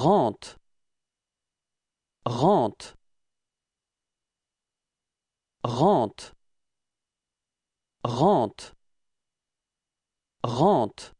rente. Rente. Rente. Rente. Rente.